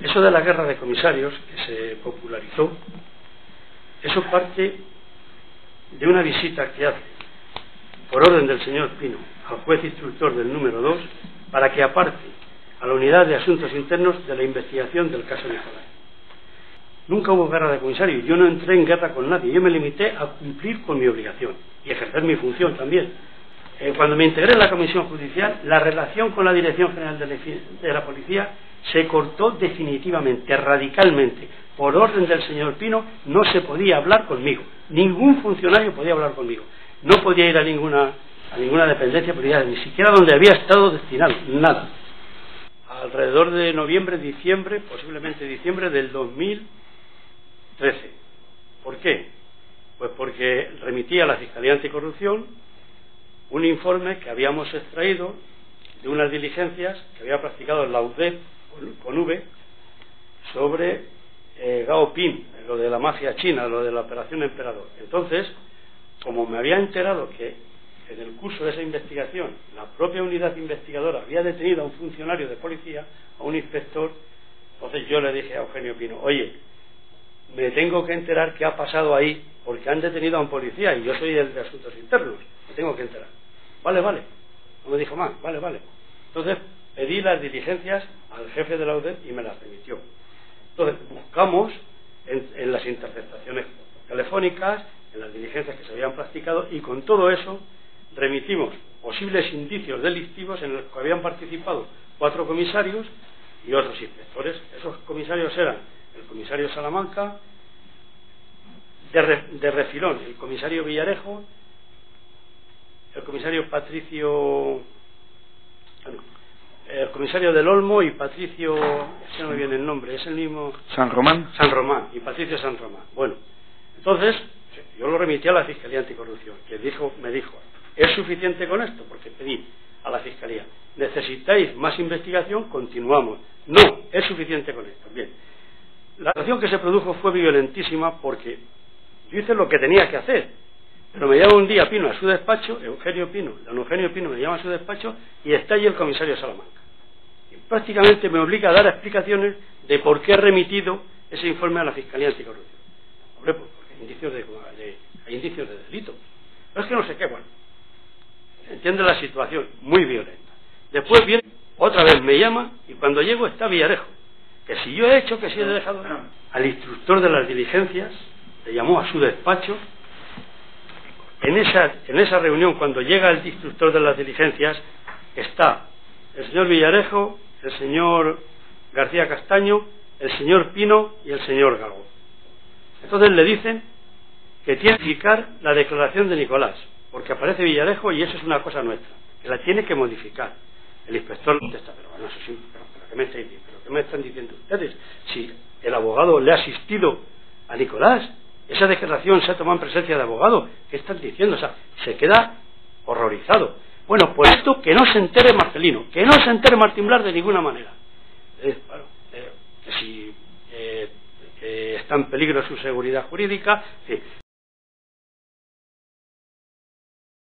Eso de la guerra de comisarios que se popularizó, eso parte de una visita que hace, por orden del señor Pino, al juez instructor del número 2, para que aparte a la unidad de asuntos internos de la investigación del caso Nicolás. Nunca hubo guerra de comisarios, yo no entré en guerra con nadie, yo me limité a cumplir con mi obligación y ejercer mi función también. Eh, cuando me integré en la Comisión Judicial, la relación con la Dirección General de la, Policía se cortó definitivamente, radicalmente. Por orden del señor Pino, no se podía hablar conmigo. Ningún funcionario podía hablar conmigo. No podía ir a ninguna, a ninguna dependencia policial, ni siquiera donde había estado destinado, nada. Alrededor de noviembre, diciembre, posiblemente diciembre del 2013. ¿Por qué? Pues porque remití a la Fiscalía Anticorrupción un informe que habíamos extraído de unas diligencias que había practicado la UDEP con V sobre eh, Gao Ping, lo de la mafia china, lo de la operación Emperador. Entonces, como me había enterado que en el curso de esa investigación la propia unidad investigadora había detenido a un funcionario de policía, a un inspector, entonces yo le dije a Eugenio Pino, oye, me tengo que enterar qué ha pasado ahí, porque han detenido a un policía y yo soy el de asuntos internos, me tengo que enterar. Vale, vale. No me dijo más, vale, vale. Entonces pedí las diligencias al jefe de la UDED y me las permitió. Entonces buscamos en, las interceptaciones telefónicas, en las diligencias que se habían practicado y con todo eso remitimos posibles indicios delictivos en los que habían participado cuatro comisarios y otros inspectores. Esos comisarios eran el comisario Salamanca, de, de refilón el comisario Villarejo, el comisario Patricio el comisario del Olmo y Patricio, se no me viene el nombre, es el mismo. San Román. San Román, y Patricio San Román. Bueno, entonces, yo lo remití a la Fiscalía Anticorrupción, que dijo, me dijo, ¿es suficiente con esto? Porque pedí a la Fiscalía, ¿necesitáis más investigación? Continuamos. No, es suficiente con esto. Bien. La acción que se produjo fue violentísima porque yo hice lo que tenía que hacer pero me llama un día Pino a su despacho, Eugenio Pino, don Eugenio Pino me llama a su despacho y está allí el comisario Salamanca. Y prácticamente me obliga a dar explicaciones de por qué he remitido ese informe a la Fiscalía Anticorrupción. Hombre, pues porque hay indicios de, hay indicios de delito. Pero es que no sé qué, bueno. Entiende la situación, muy violenta. Después viene, otra vez me llama y cuando llego está Villarejo. Que si yo he hecho, que si he dejado. Al instructor de las diligencias, le llamó a su despacho en esa, en esa reunión, cuando llega el instructor de las diligencias, está el señor Villarejo, el señor García Castaño, el señor Pino y el señor Gago. Entonces le dicen que tiene que modificar la declaración de Nicolás, porque aparece Villarejo y eso es una cosa nuestra, que la tiene que modificar. El inspector contesta, pero bueno, eso sí, pero, ¿qué me pero ¿qué me están diciendo ustedes? Si el abogado le ha asistido a Nicolás, esa declaración se ha tomado en presencia de abogado. ¿Qué están diciendo? O sea, se queda horrorizado. Bueno, pues esto que no se entere Marcelino, que no se entere Martín Blas de ninguna manera. Eh, eh, que si eh, está en peligro su seguridad jurídica,